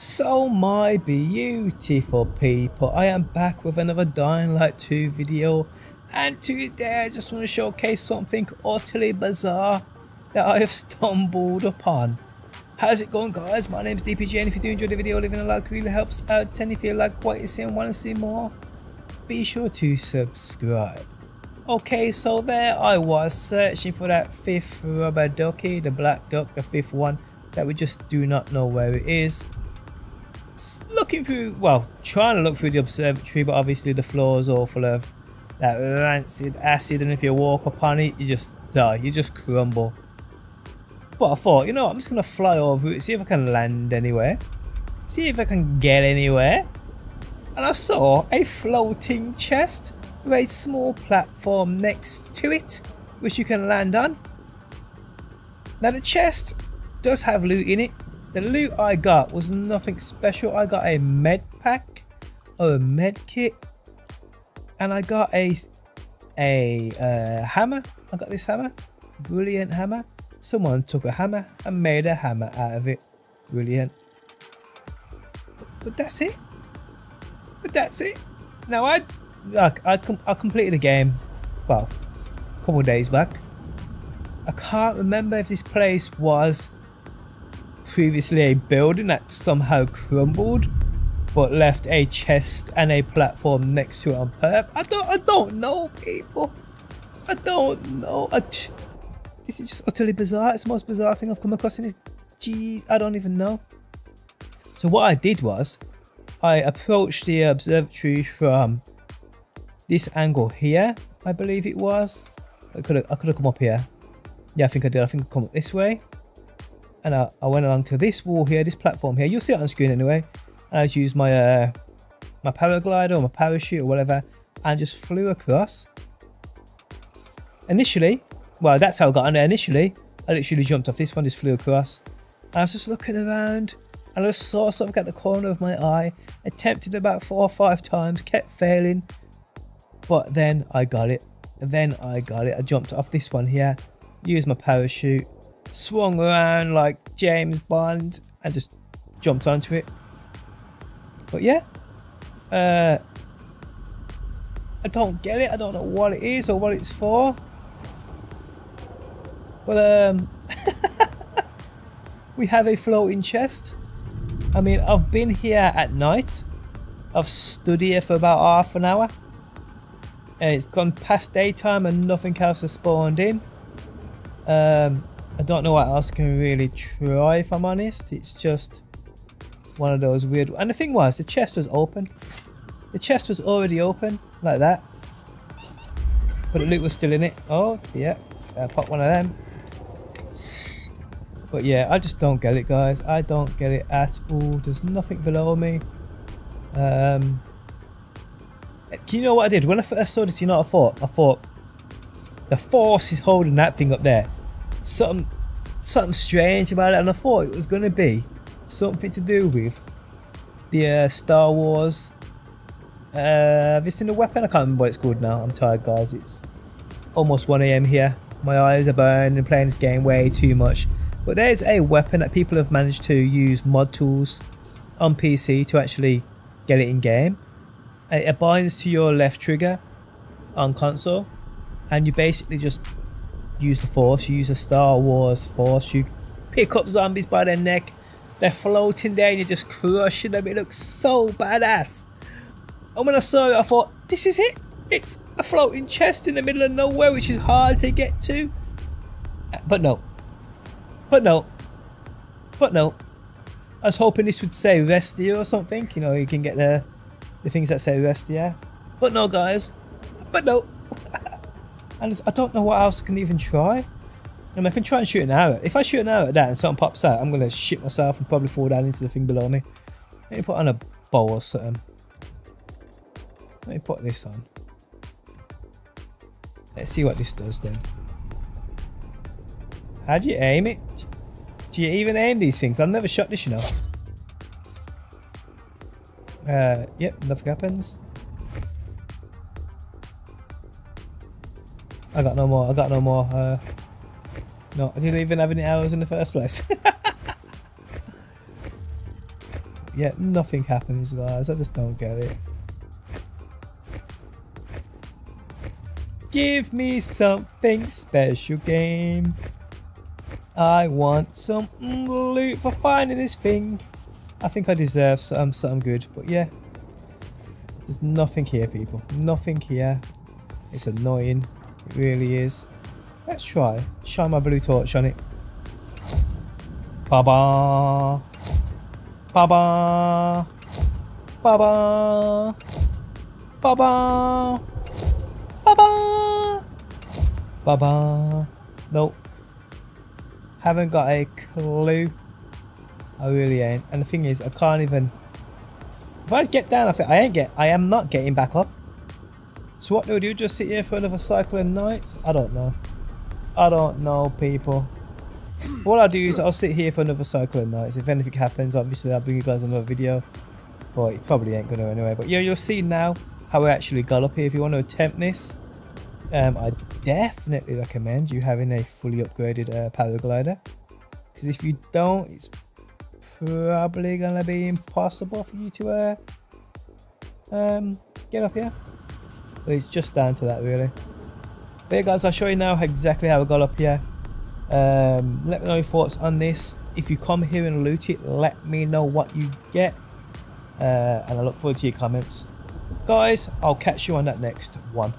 So my beautiful people, I am back with another Dying Light 2 video and today I just want to showcase something utterly bizarre that I have stumbled upon. How's it going guys? My name is DPJ and if you do enjoy the video, leaving a like really helps out and if you like what you see and want to see more, be sure to subscribe. Okay, so there I was searching for that fifth rubber ducky, the black duck, the fifth one that we just do not know where it is looking through, well, trying to look through the observatory, but obviously the floor is all full of that rancid acid, and if you walk upon it, you just die, you just crumble. But I thought, you know, I'm just going to fly over it, see if I can land anywhere, see if I can get anywhere. And I saw a floating chest with a small platform next to it, which you can land on. Now the chest does have loot in it, the loot I got was nothing special. I got a med pack, or a med kit, and I got a a uh, hammer. I got this hammer, brilliant hammer. Someone took a hammer and made a hammer out of it. Brilliant. But that's it. But that's it. Now I, like, I, I, I completed the game, well, a couple days back. I can't remember if this place was previously a building that somehow crumbled but left a chest and a platform next to it on purpose. I don't I don't know people. I don't know. I, this is just utterly bizarre. It's the most bizarre thing I've come across in this geez, I don't even know. So what I did was I approached the observatory from this angle here, I believe it was. I could have I could have come up here. Yeah, I think I did. I think I come up this way and I, I, went along to this wall here, this platform here. You'll see it on screen anyway. And I just used my uh, my paraglider or my parachute or whatever, and just flew across. Initially, well, that's how I got on there. Initially, I literally jumped off this one, just flew across. I was just looking around, and I saw something at the corner of my eye. Attempted about four or five times, kept failing, but then I got it. then I got it. I jumped off this one here, used my parachute, swung around like James Bond and just jumped onto it. But yeah, uh, I don't get it. I don't know what it is or what it's for. But um, we have a floating chest. I mean, I've been here at night. I've stood here for about half an hour. And it's gone past daytime and nothing else has spawned in. Um, I don't know what else I can really try if I'm honest. It's just one of those weird... And the thing was, the chest was open. The chest was already open, like that. But the loot was still in it. Oh, yeah. I pop one of them. But yeah, I just don't get it, guys. I don't get it at all. There's nothing below me. Um, you know what I did? When I first saw this, you know what I thought? I thought, the force is holding that thing up there something something strange about it, and I thought it was going to be something to do with the uh, Star Wars. Uh, have you seen the weapon? I can't remember what it's called now. I'm tired, guys. It's almost 1 a.m. here. My eyes are burning playing this game way too much. But there's a weapon that people have managed to use mod tools on PC to actually get it in game. It binds to your left trigger on console, and you basically just use the force, you use the Star Wars force, you pick up zombies by their neck, they're floating there and you're just crushing them. It looks so badass. And when I saw it, I thought, this is it. It's a floating chest in the middle of nowhere, which is hard to get to. Uh, but no. But no. But no. I was hoping this would say Restia or something. You know, you can get the, the things that say Restia. But no, guys. But no. And I don't know what else I can even try. I, mean, I can try and shoot an arrow. If I shoot an arrow at that and something pops out, I'm going to shit myself and probably fall down into the thing below me. Let me put on a bow or something. Let me put this on. Let's see what this does then. How do you aim it? Do you even aim these things? I've never shot this, you know. Uh, yep, nothing happens. I got no more. I got no more. Uh, no, I didn't even have any arrows in the first place. yeah, nothing happens, guys. I just don't get it. Give me something special, game. I want some loot for finding this thing. I think I deserve some, something good, but yeah. There's nothing here, people. Nothing here. It's annoying. Really is. Let's try. Shine my blue torch on it. Ba-ba. Ba-ba. Ba-ba. Ba-ba. Ba-ba. Ba-ba. Nope. Haven't got a clue. I really ain't. And the thing is, I can't even... If I get down, I think I ain't get... I am not getting back up. So what do we do? Just sit here for another cycle of nights? I don't know. I don't know, people. What I'll do is I'll sit here for another cycle of nights. If anything happens, obviously I'll bring you guys another video. But it probably ain't to anyway. But yeah, you'll see now how I actually got up here. If you want to attempt this, um, I definitely recommend you having a fully upgraded uh, paraglider. Because if you don't, it's probably to be impossible for you to uh, um, get up here. But it's just down to that really. But yeah guys, I'll show you now exactly how I got up here. Um, let me know your thoughts on this. If you come here and loot it, let me know what you get. Uh, and I look forward to your comments. Guys, I'll catch you on that next one.